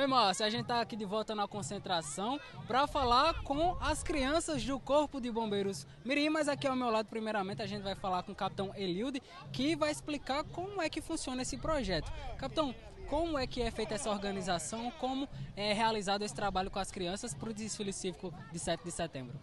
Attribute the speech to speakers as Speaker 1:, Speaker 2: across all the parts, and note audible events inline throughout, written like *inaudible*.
Speaker 1: Oi, Márcio, a gente está aqui de volta na concentração para falar com as crianças do Corpo de Bombeiros Mirim, mas aqui ao meu lado, primeiramente, a gente vai falar com o capitão Elilde, que vai explicar como é que funciona esse projeto. Capitão, como é que é feita essa organização, como é realizado esse trabalho com as crianças para o desfile cívico de 7 de setembro?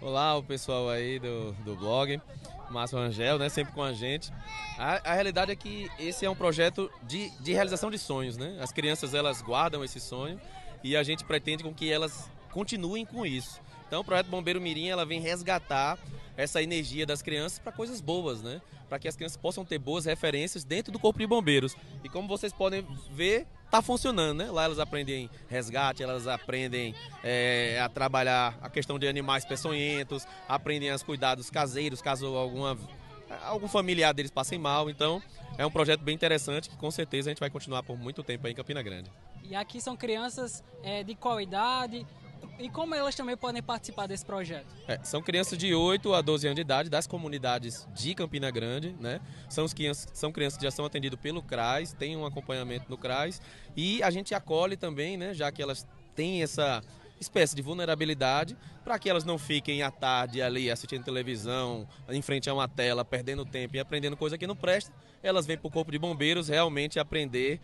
Speaker 2: Olá, o pessoal aí do, do blog, Márcio Angel, né, sempre com a gente. A, a, realidade é que esse é um projeto de, de realização de sonhos, né? As crianças, elas guardam esse sonho e a gente pretende com que elas continuem com isso. Então, o projeto Bombeiro Mirim, ela vem resgatar essa energia das crianças para coisas boas, né? Para que as crianças possam ter boas referências dentro do Corpo de Bombeiros. E como vocês podem ver, tá funcionando, né? Lá elas aprendem resgate, elas aprendem é, a trabalhar a questão de animais peçonhentos, aprendem os cuidados caseiros, caso alguma algum familiar deles passem mal. Então, é um projeto bem interessante que com certeza a gente vai continuar por muito tempo aí em Campina Grande.
Speaker 1: E aqui são crianças é, de qual idade? E como elas também podem participar desse projeto?
Speaker 2: É, são crianças de 8 a 12 anos de idade das comunidades de Campina Grande, né? São, os crianças, são crianças que já são atendidas pelo CRAS, tem um acompanhamento no CRAS e a gente acolhe também, né? Já que elas têm essa espécie de vulnerabilidade para que elas não fiquem à tarde ali assistindo televisão, em frente a uma tela, perdendo tempo e aprendendo coisa que não presta. Elas vêm para o Corpo de Bombeiros realmente aprender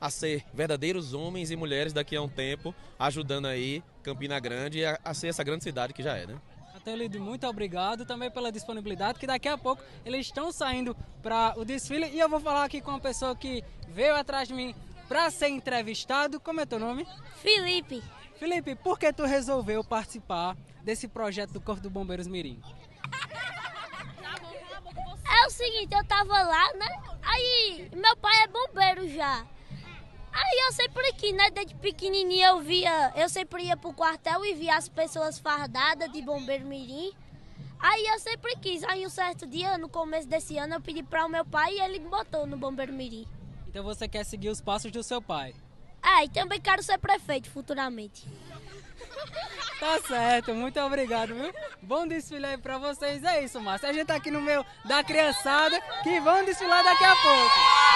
Speaker 2: a ser verdadeiros homens e mulheres daqui a um tempo, ajudando aí Campina Grande a, a ser essa grande cidade que já é, né?
Speaker 1: Atelido, muito obrigado também pela disponibilidade, que daqui a pouco eles estão saindo para o desfile e eu vou falar aqui com uma pessoa que veio atrás de mim para ser entrevistado. Como é teu nome?
Speaker 3: Felipe.
Speaker 1: Felipe, por que tu resolveu participar desse projeto do Corpo do Bombeiros Mirim?
Speaker 3: É o seguinte, eu tava lá, né? Aí, meu pai é bombeiro já. Aí eu sempre aqui, né? Desde pequenininho eu via, eu sempre ia pro quartel e via as pessoas fardadas de bombeiro mirim. Aí eu sempre quis. Aí um certo dia, no começo desse ano, eu pedi para o meu pai e ele me botou no bombeiro mirim.
Speaker 1: Então você quer seguir os passos do seu pai?
Speaker 3: É, e também quero ser prefeito futuramente. *laughs*
Speaker 1: Tá certo, muito obrigado, viu? Bom desfile aí pra vocês. É isso, Márcio. A gente tá aqui no meio da criançada que vão desfilar daqui a pouco.